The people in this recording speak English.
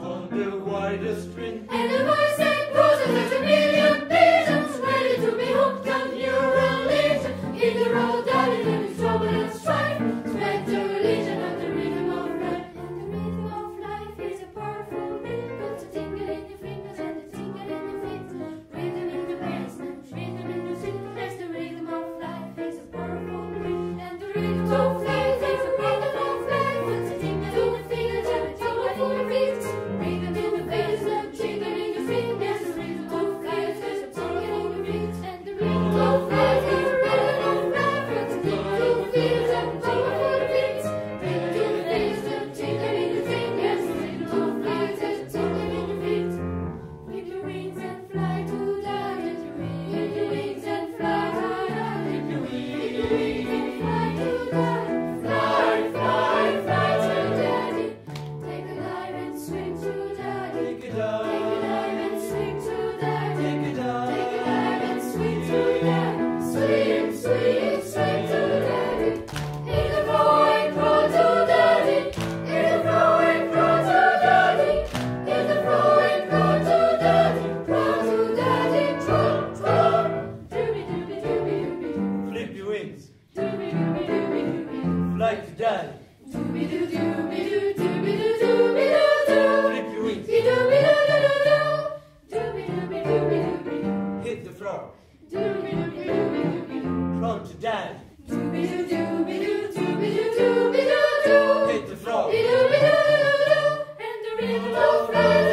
on the widest string. And the voice said, "Roses, there's a million pigeons ready to be hooked on your religion. Hit the road, darling, and it's trouble and strife. Spread your religion on the rhythm of life. And the rhythm of life is a powerful beat. Puts a tingle in your fingers and a tingle in your feet. Rhythm in the bass, rhythm in the street. That's the rhythm of life is a powerful beat. And the rhythm of life to daddy, Dooby doo dooby doo dooby doo dooby doo doo. hit the floor. And the rhythm of life